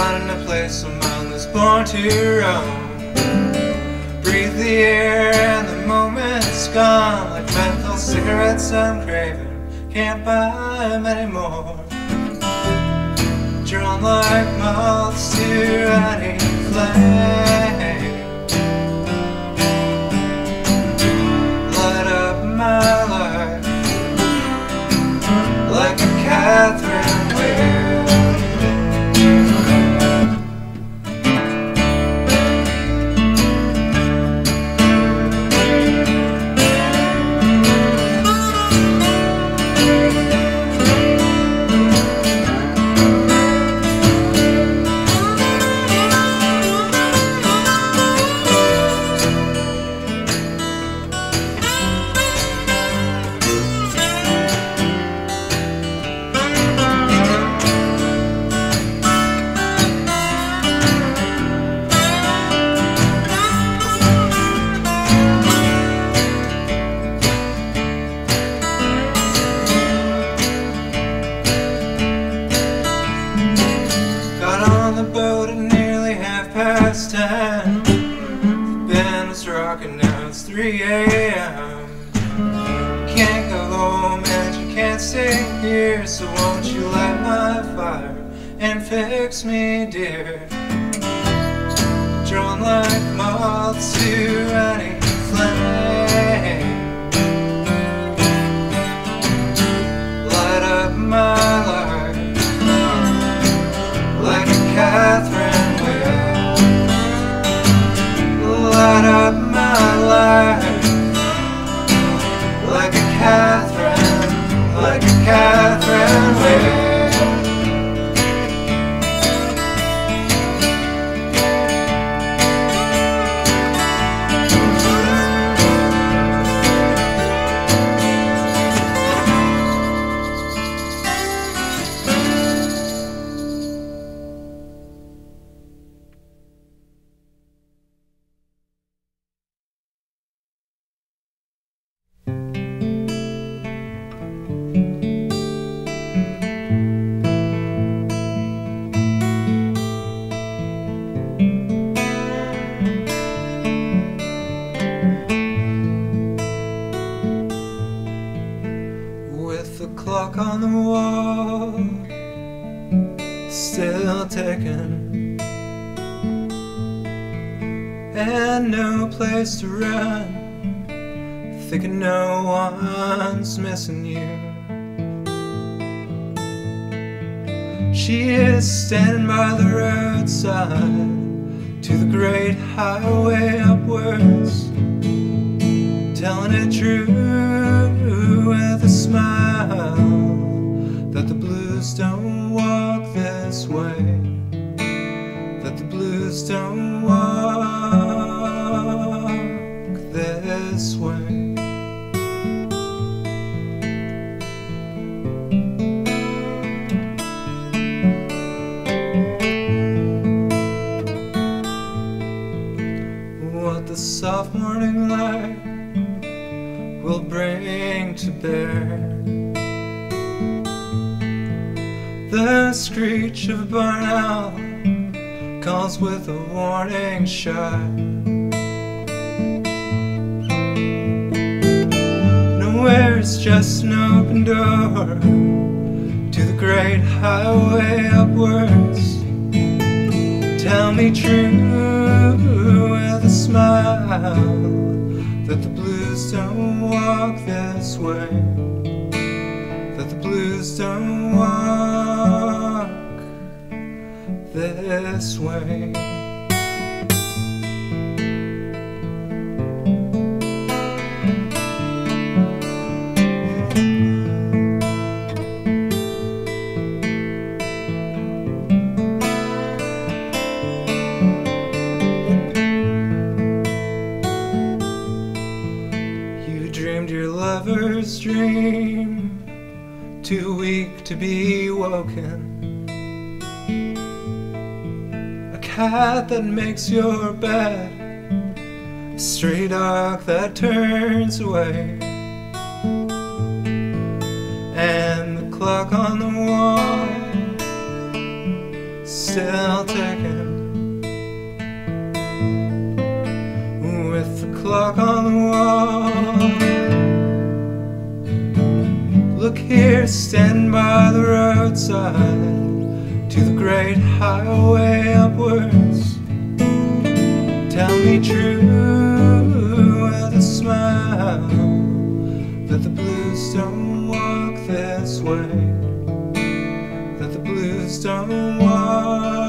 finding a place a man born to roam. Breathe the air and the moment's gone like menthol cigarettes I'm craving. Can't buy them anymore. Drawn like moths to any flame. Light up my life like a Catherine fix me, dear? Drawn like moths to to run. Thinking no one's missing you. She is standing by the roadside To the great highway upwards telling it true with a smile the soft morning light will bring to bear. The screech of a barn owl calls with a warning shot. Nowhere is just an open door to the great highway upwards. Tell me true smile that the blues don't walk this way. That the blues don't walk this way. To be woken. A cat that makes your bed, a stray dog that turns away, and the clock on the wall still ticking. With the clock on the wall. Here, stand by the roadside to the great highway upwards. Tell me true with a smile that the blues don't walk this way. That the blues don't walk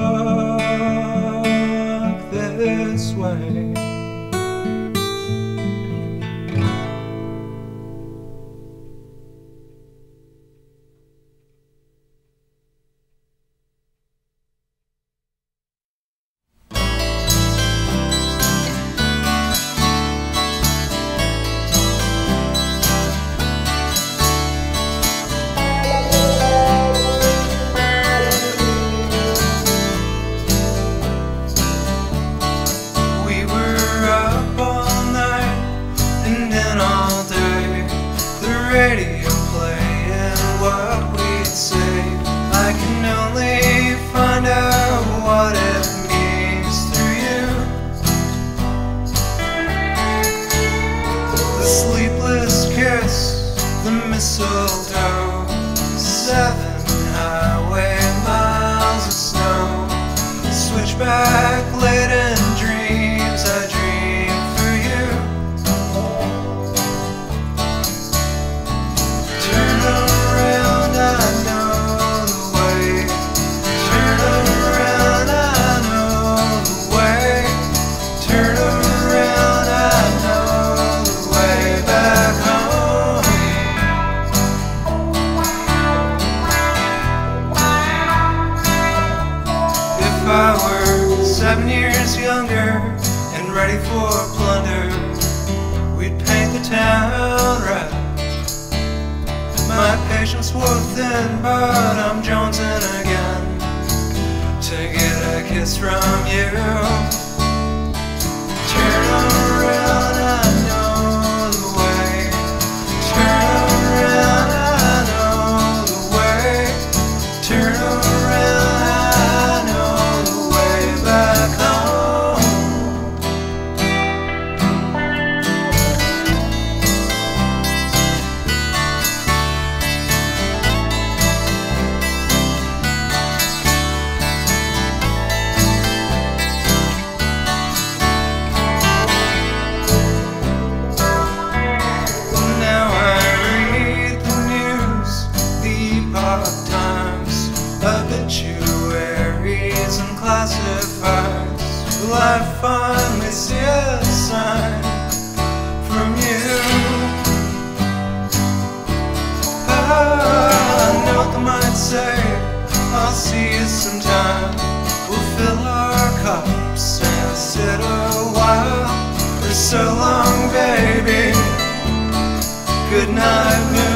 for plunder, we'd paint the town red. My patience wore thin, but I'm jonesing again to get a kiss from you. Turn around, sit a while. For so long, baby. Good night, moon.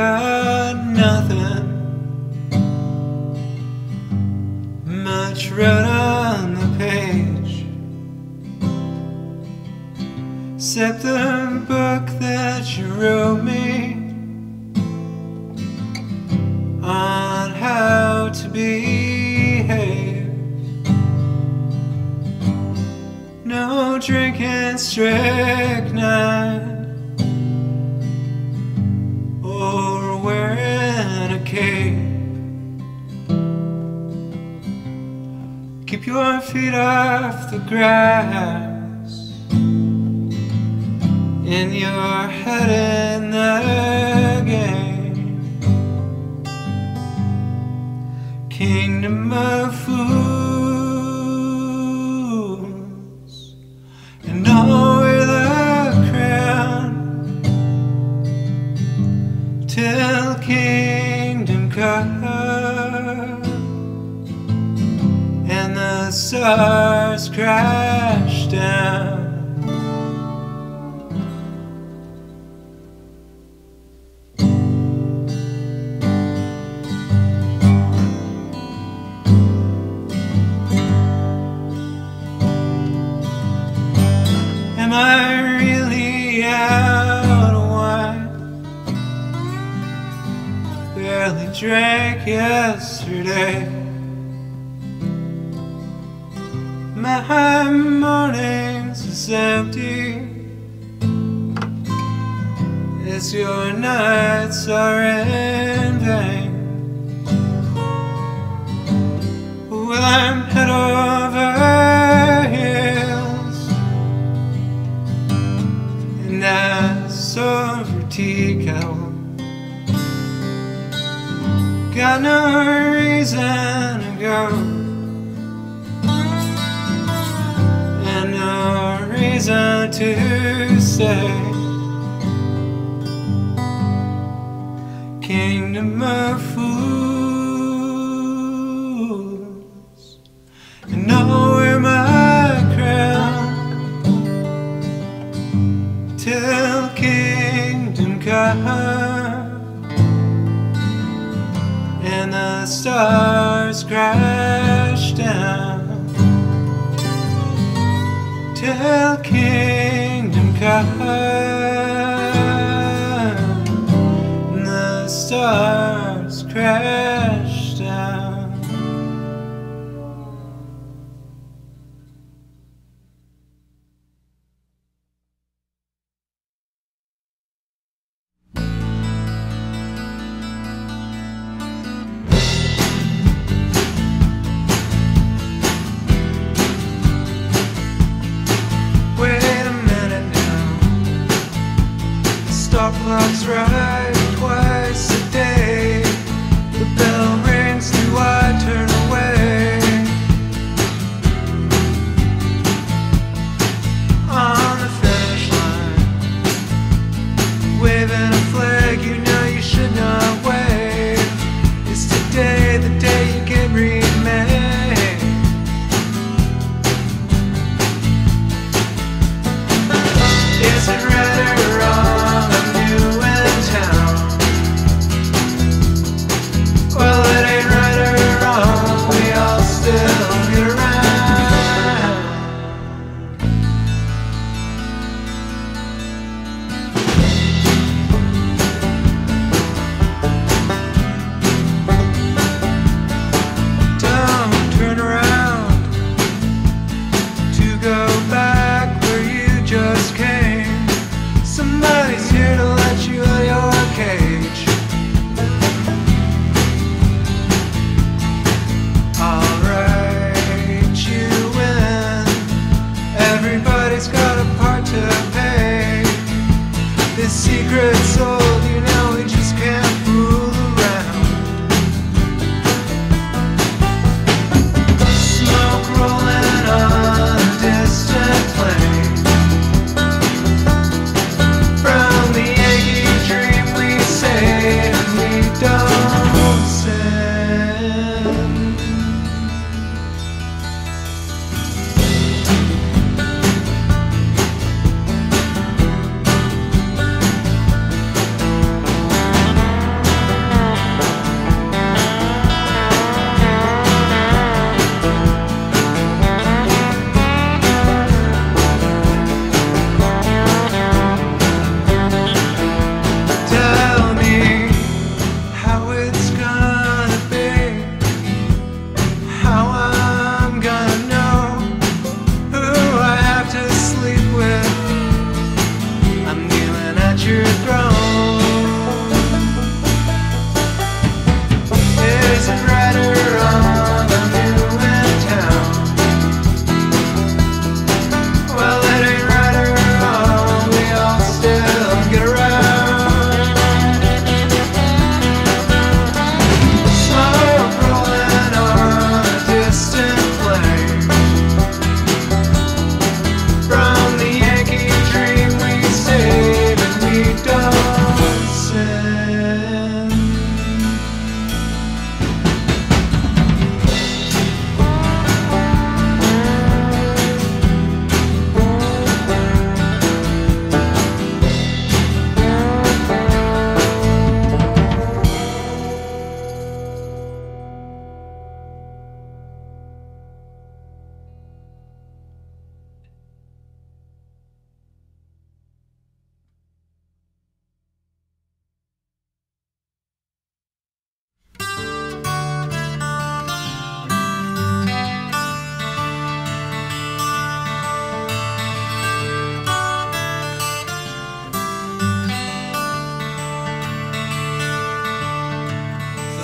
Yeah. kingdom of fools, and I'll wear the crown till kingdom come and the stars crash down. your tea. Got no reason to go, and no reason to say, Kingdom of fools. stars crash down. Till kingdom come. The stars up, that's right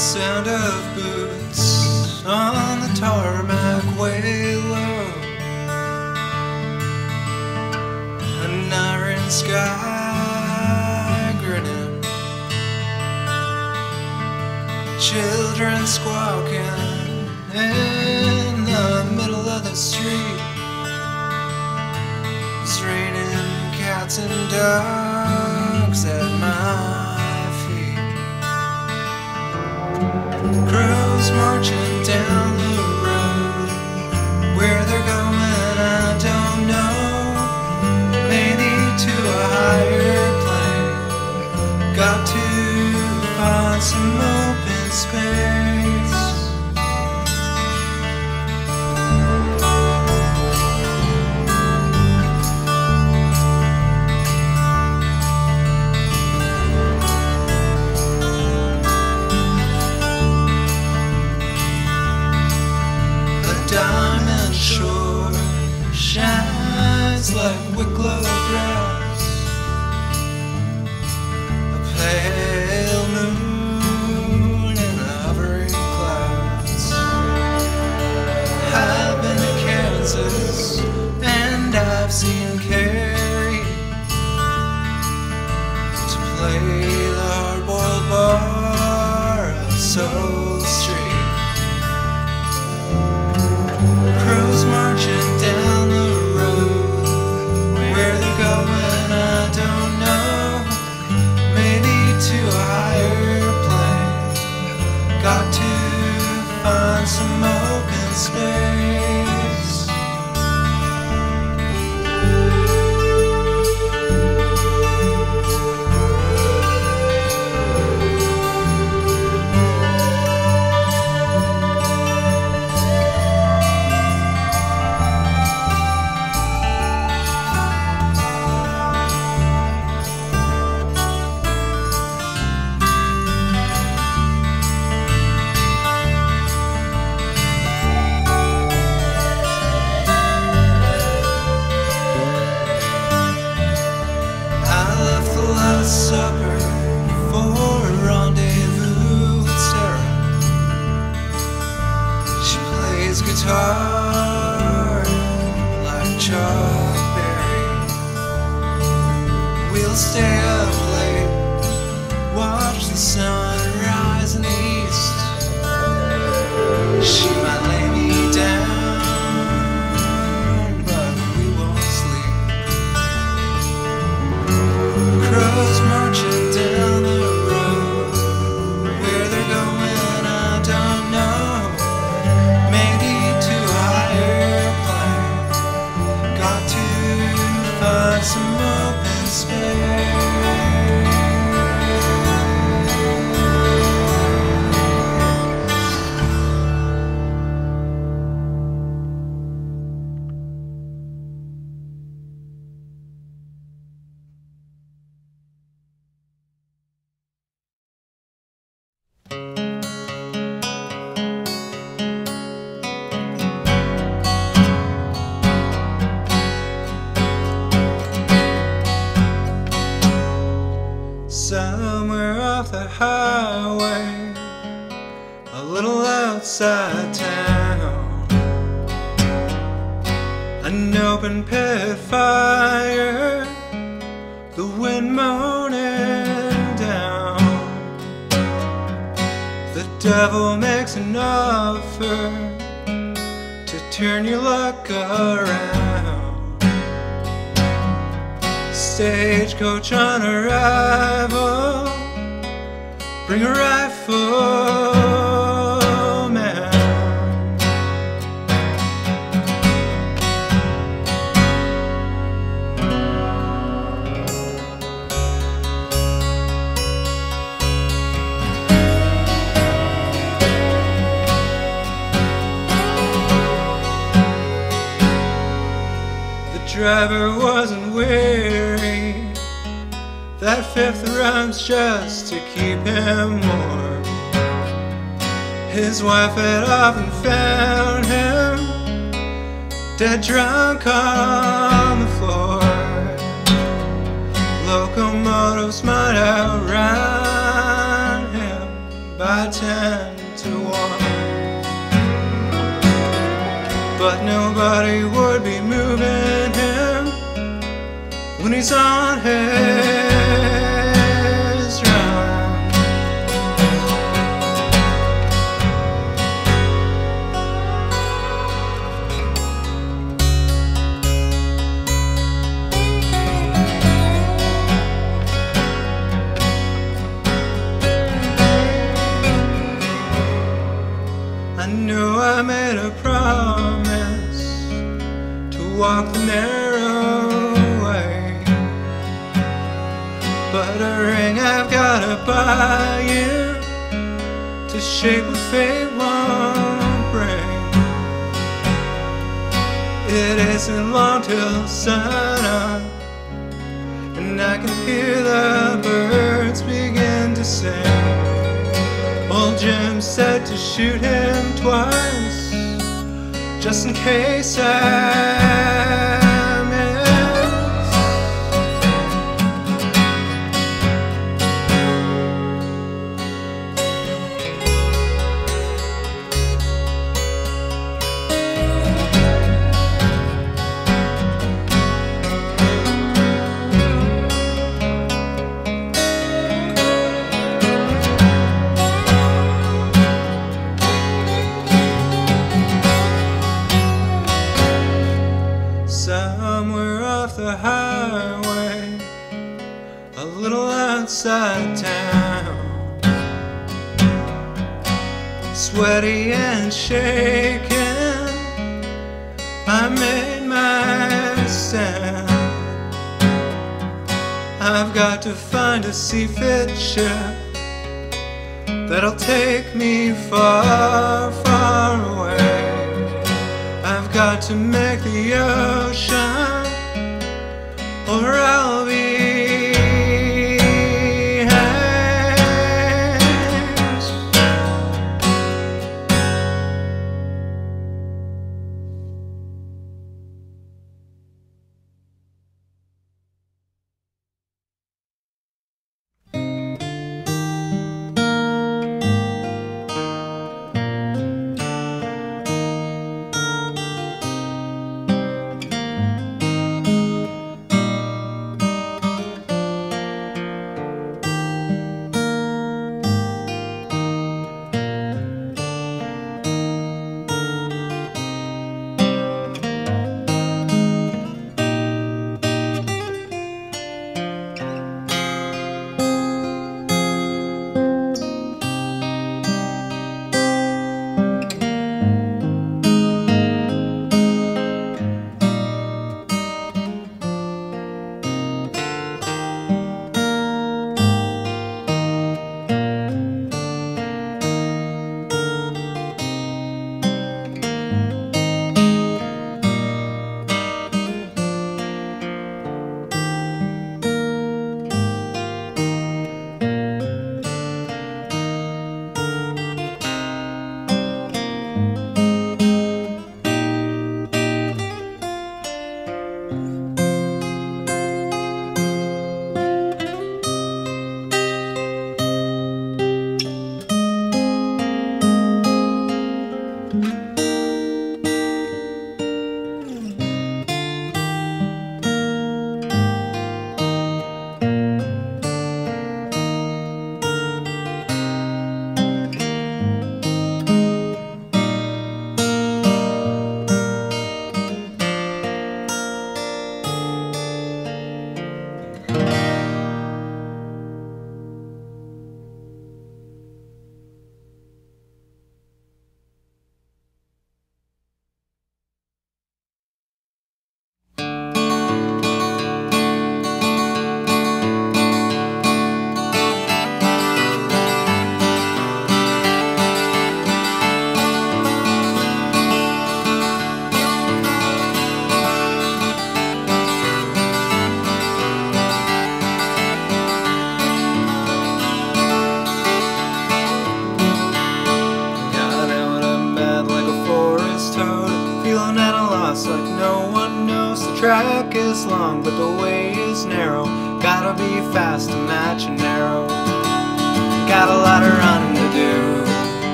sound of boots on the tarmac way low. An iron sky grinning, children squawking in the middle of the street. It's raining cats and dogs at my marching down like Wicklow grass. Weary. That fifth round's just to keep him warm. His wife had often found him dead drunk on the floor. Locomotives might outrun him by ten to one. But nobody would be he's on his run. I knew I made a promise to walk the narrow But a ring I've gotta buy you to shape what fate won't bring. It isn't long till sun up, and I can hear the birds begin to sing. Old Jim said to shoot him twice, just in case I and shaking, I made my sound. I've got to find a seafit ship that'll take me far, far away. I've got to make the ocean,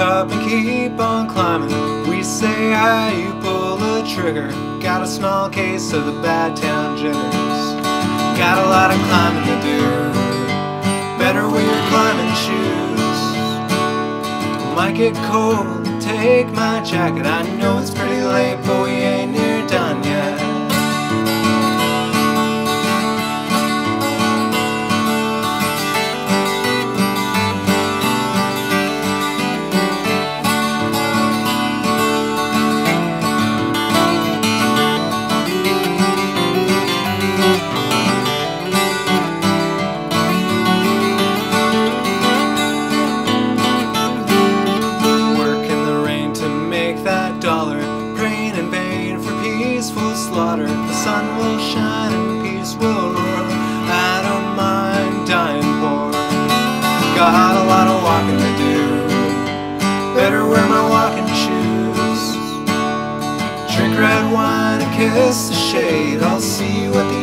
top and keep on climbing. We say hi, you pull the trigger. Got a small case of the bad town jitters. Got a lot of climbing to do. Better wear climbing shoes. Might get cold, take my jacket. I know it's pretty late, but kiss the shade, I'll see what the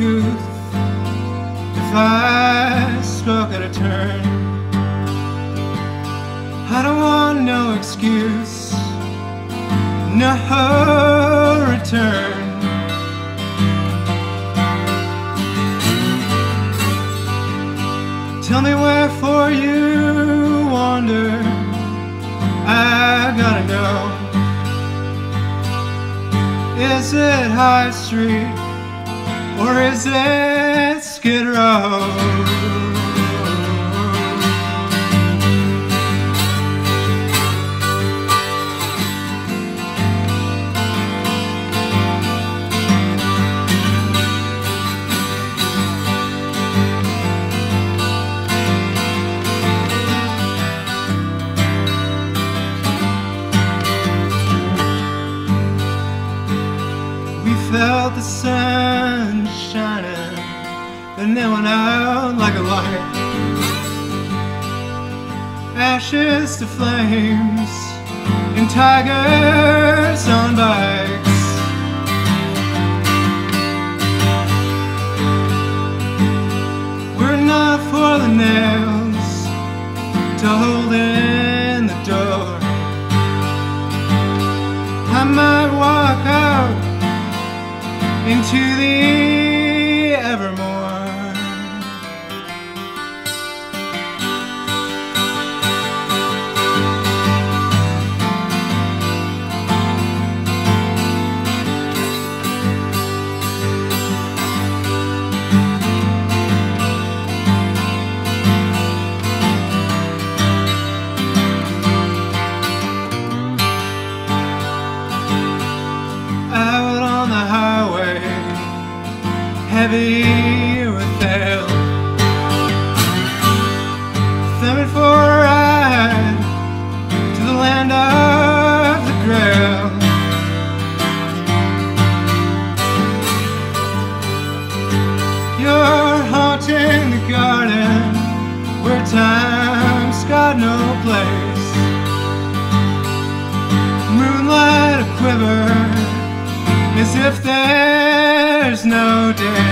uncouth if I struck at a turn. I don't want no excuse, no return. Tell me wherefore you wander. I gotta know. Is it High Street? Or is it Skid Row? out like a light. Ashes to flames And tigers on bikes. We're not for the nails To hold in the door. I might walk out Into the time's got no place moonlight a quiver as if there's no day.